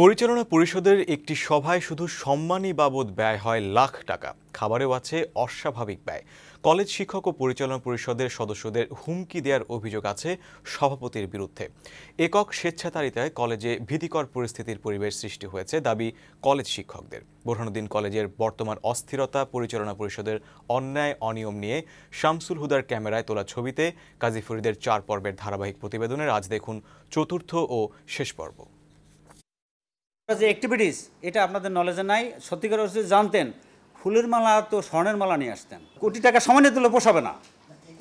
পরিচালনা পরিষদের একটি সভায় শুধু সম্মানী বাবদ ব্যয় হয় লাখ টাকা। খাবারেও আছে অস্বাভাবিক ব্যয়। কলেজ শিক্ষক ও পরিচালনা পরিষদের সদস্যদের হুমকি দেওয়ার অভিযোগ আছে সভাপতির বিরুদ্ধে। একক স্বেচ্ছাচারিতায় কলেজে ভীতিকর পরিস্থিতির পরিবেশ সৃষ্টি হয়েছে দাবি কলেজ শিক্ষকদের। বোরহানুদ্দিন কলেজের বর্তমান অস্থিরতা পরিচালনা পরিষদের অন্যায় অনিয়ম নিয়ে শামসুল হুদার ক্যামেরায় তোলা ছবিতে কাজী ফরিদের চার পর্বের ধারাবাহিক প্রতিবেদনের আজ দেখুন চতুর্থ ও শেষ পর্ব। যে অ্যাক্টিভিটিস এটা আপনাদের নলেজে নাই। সত্যিকার অর্থে জানতেন, ফুলের মালা তো স্বর্ণের মালা নিয়ে আসতেন। কোটি টাকা সম্মানে তুলে পোষাবে না।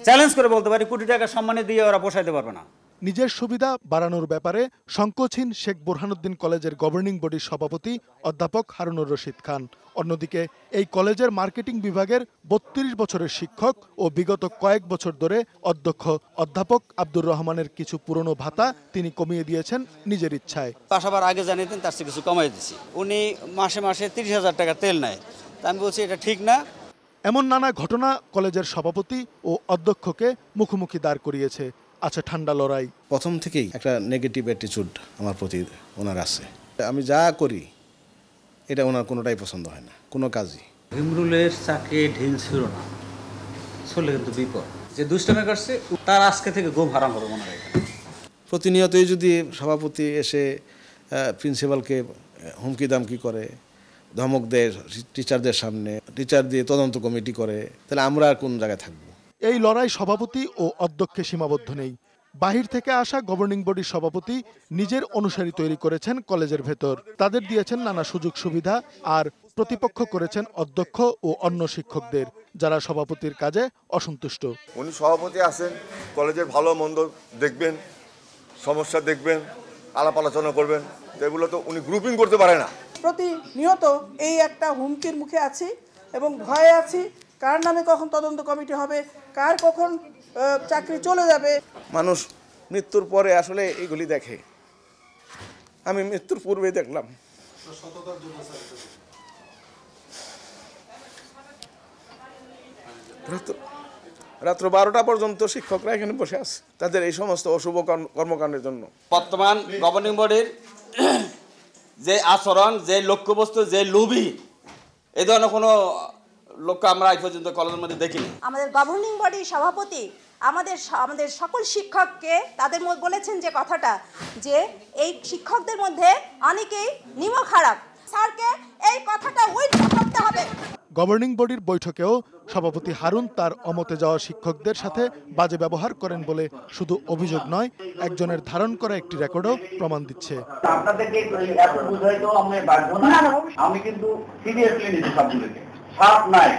চ্যালেঞ্জ করে বলতে পারি, কোটি টাকা সম্মানে দিয়ে ওরা পোষাইতে পারবে না। নিজের সুবিধা বাড়ানোর ব্যাপারে সংকোচহীন শেখ বোরহানুদ্দিন কলেজের গভর্নিং বডির সভাপতি অধ্যাপক হারুনুর রশিদ খান। অন্যদিকে এই কলেজের মার্কেটিং বিভাগের বত্রিশ বছরের শিক্ষক ও বিগত কয়েক বছর ধরে অধ্যক্ষ অধ্যাপক আব্দুর রহমানের কিছু পুরনো ভাতা তিনি কমিয়ে দিয়েছেন নিজের ইচ্ছায়। পাশাবার আগে জানিয়েতেন তার কিছু কমাই দিচ্ছি উনি মাসে মাসে তিরিশ হাজার টাকা তেল নেয়। আমি বলছি এটা ঠিক না। এমন নানা ঘটনা কলেজের সভাপতি ও অধ্যক্ষকে মুখোমুখি দাঁড় করিয়েছে। আছে ঠান্ডা লড়াই। প্রথম থেকেই একটা নেগেটিভ অ্যাটিচিউড আমার প্রতি ওনার আছে। আমি যা করি এটা ওনার কোনোটাই পছন্দ হয় না কোনো কাজই। হিমরুলের চাকে ঢিল ছিল না চলে কিন্তু বিপদ। যে দুষ্টামি করছে তার আজকে থেকে ঘুম হারাম হবে মনে হয় প্রতিনিয়তই যদি সভাপতি এসে প্রিন্সিপালকে হুমকি দামকি করে ধমক দেয় টিচারদের সামনে টিচার দিয়ে তদন্ত কমিটি করে তাহলে আমরা আর কোন জায়গায় থাকব? এই লড়াই সভাপতি ও অধ্যক্ষে সীমাবদ্ধ নেই। বাহির থেকে আসা গভর্নিং বডির সভাপতি নিজের অনুসারী তৈরি করেছেন কলেজের ভেতর। তাদের দিয়েছেন নানা সুযোগ সুবিধা আর প্রতিপক্ষ করেছেন অধ্যক্ষ ও অন্য শিক্ষকদের যারা সভাপতির কাজে অসন্তুষ্ট। উনি সভাপতি আছেন কলেজের ভালো মন্দ দেখবেন সমস্যা দেখবেন আলাপ আলোচনা করবেন এগুলো তো উনি গ্রুপিং করতে পারে না। প্রতিনিয়ত এই একটা হুমকির মুখে আছি এবং ভয়ে আছি কার নামে কখন তদন্ত কমিটি হবে কার কখন আহ, চাকরি চলে যাবে? মানুষ মৃত্যুর পরে আসলে এগুলি দেখে। আমি মৃত্যুর পূর্বে দেখলাম। রাত্র- রাত্র বারোটা পর্যন্ত শিক্ষকরা এখানে বসে আছে তাদের এই সমস্ত অশুভ কর্ম- কর্মকাণ্ডের জন্য। বর্তমান গভর্নিং বডির যে আচরণ যে লক্ষ্যবস্তু যে লোভী এই ধরনের কোনো লক্ষ্য আমরা এই পর্যন্ত কলেজের মধ্যে দেখিনি। আমাদের গভর্নিং বডির সভাপতি আমাদের আমাদের সকল শিক্ষককে তাদের মধ্যে বলেছেন যে কথাটা যে এই শিক্ষকদের মধ্যে অনেকেই নিম খারাপ স্যারকে এই কথাটা উইথড্র করতে হবে। গভর্নিং বডির বৈঠকেও সভাপতি হারুন তার অমতে যাওয়া শিক্ষকদের সাথে বাজে ব্যবহার করেন বলে শুধু অভিযোগ নয় একজনের ধারণ করা একটি রেকর্ডও প্রমাণ দিচ্ছে। আপনাদেরকে আমি বাধ্য না। আমি কিন্তু সিরিয়াসলি সাপ নাই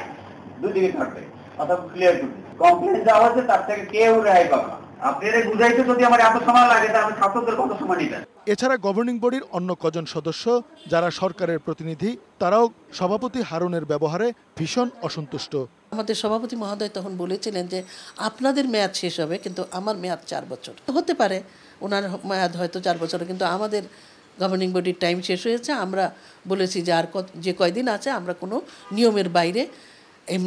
দুদিকে থাকবে। অর্থাৎ ক্লিয়ার করছি। কমপ্লেন যা হয়েছে তার থেকে কেউ রেহাই পাবে না। আপনাদের বুঝাইতে যদি আমার এত সময় লাগে তাহলে ছাত্রদের কত সময় নিবেন? এছাড়া গভর্নিং বডির অন্য কজন সদস্য যারা সরকারের প্রতিনিধি তারাও সভাপতি হারুনের ব্যবহারে ভীষণ অসন্তুষ্ট। আমাদের সভাপতি মহোদয় তখন বলেছিলেন যে আপনাদের মেয়াদ শেষ হবে কিন্তু আমার মেয়াদ চার বছর। হতে পারে ওনার মেয়াদ হয়তো চার বছর কিন্তু আমাদের গভর্নিং বডির টাইম শেষ হয়েছে আমরা বলেছি যে আর কত- যে কয়দিন আছে আমরা কোনো নিয়মের বাইরে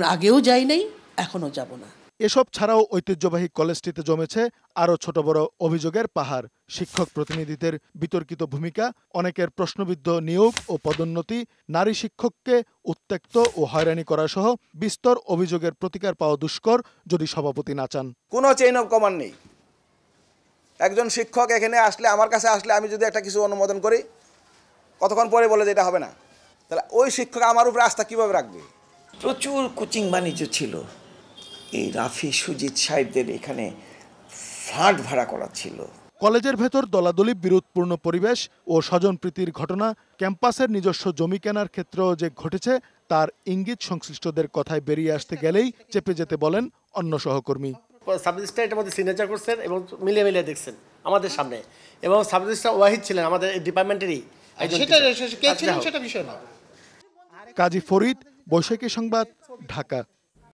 আগেও যাই নাই এখনও যাব না। এসব ছাড়াও ঐতিহ্যবাহী কলেজটিতে জমেছে আরও ছোট বড় অভিযোগের পাহাড়। শিক্ষক প্রতিনিধিদের বিতর্কিত ভূমিকা অনেকের প্রশ্নবিদ্ধ নিয়োগ ও পদোন্নতি নারী শিক্ষককে উত্ত্যক্ত ও হয়রানি করা সহ বিস্তর অভিযোগের প্রতিকার পাওয়া দুষ্কর যদি সভাপতি না চান। কোনো চেইন অফ কমান্ড নেই। একজন শিক্ষক এখানে আসলে আমার কাছে আসলে আমি যদি একটা কিছু অনুমোদন করি কতক্ষণ পরে বলে যে এটা হবে না? তাহলে ওই শিক্ষক আমার উপরে আস্থা কীভাবে রাখবে? প্রচুর কোচিং বাণিজ্য ছিল। এই রাফি সুজিত সাহেবদের এখানে ফ্ল্যাট ভাড়া করা ছিল। কলেজের ভেতর দলাদলি বিরোধপূর্ণ পরিবেশ ও স্বজনপ্রীতির ঘটনা ক্যাম্পাসের নিজস্ব জমি কেনার ক্ষেত্রেও যে ঘটেছে তার ইঙ্গিত সংশ্লিষ্টদের কথায় বেরিয়ে আসতে গেলেই চেপে যেতে বলেন অন্য সহকর্মী। সাব রেজিস্ট্রার এটার মধ্যে সিগনেচার করছেন এবং মিলিয়ে মিলিয়ে দেখছেন আমাদের সামনে। এবং সাব রেজিস্ট্রার ওয়াহিদ ছিলেন আমাদের ডিপার্টমেন্টেরই সেটা teacher। কে ছিলেন আচ্ছা, সেটা বিষয় না কাজী ফরিদ বৈশাখী সংবাদ ঢাকা।